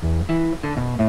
Mm-hmm.